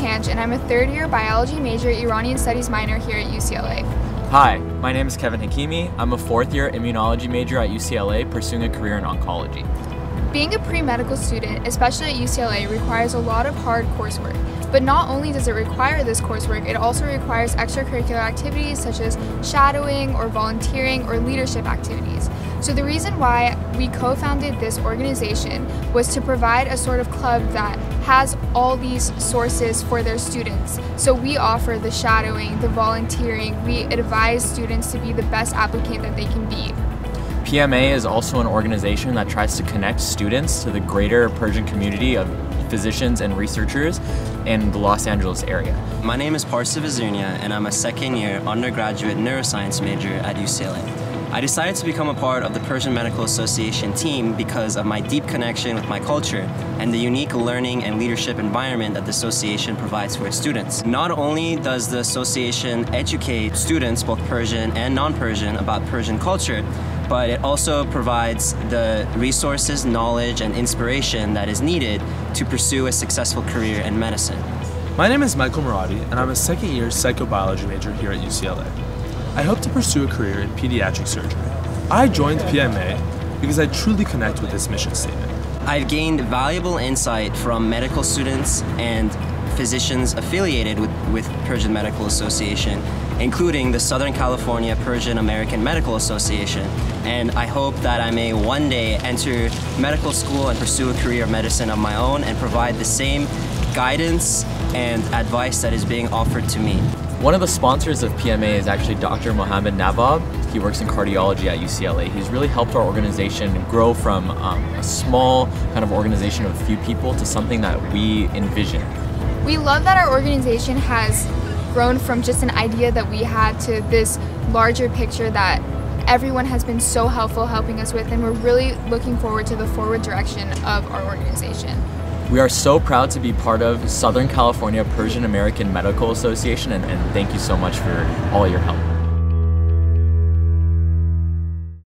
Hanch, and I'm a third year biology major, Iranian studies minor here at UCLA. Hi, my name is Kevin Hakimi. I'm a fourth year immunology major at UCLA pursuing a career in oncology. Being a pre-medical student, especially at UCLA, requires a lot of hard coursework. But not only does it require this coursework, it also requires extracurricular activities such as shadowing or volunteering or leadership activities. So the reason why we co-founded this organization was to provide a sort of club that has all these sources for their students. So we offer the shadowing, the volunteering, we advise students to be the best applicant that they can be. PMA is also an organization that tries to connect students to the greater Persian community of physicians and researchers in the Los Angeles area. My name is Parsa Vizunia and I'm a second year undergraduate neuroscience major at UCLA. I decided to become a part of the Persian Medical Association team because of my deep connection with my culture and the unique learning and leadership environment that the association provides for its students. Not only does the association educate students, both Persian and non-Persian, about Persian culture, but it also provides the resources, knowledge, and inspiration that is needed to pursue a successful career in medicine. My name is Michael Marati, and I'm a second year psychobiology major here at UCLA. I hope to pursue a career in pediatric surgery. I joined PMA because I truly connect with this mission statement. I've gained valuable insight from medical students and physicians affiliated with, with Persian Medical Association, including the Southern California Persian American Medical Association. And I hope that I may one day enter medical school and pursue a career of medicine of my own and provide the same guidance and advice that is being offered to me. One of the sponsors of PMA is actually Dr. Mohammed Navab. He works in cardiology at UCLA. He's really helped our organization grow from um, a small kind of organization of a few people to something that we envision. We love that our organization has grown from just an idea that we had to this larger picture that everyone has been so helpful helping us with and we're really looking forward to the forward direction of our organization. We are so proud to be part of Southern California Persian American Medical Association and, and thank you so much for all your help.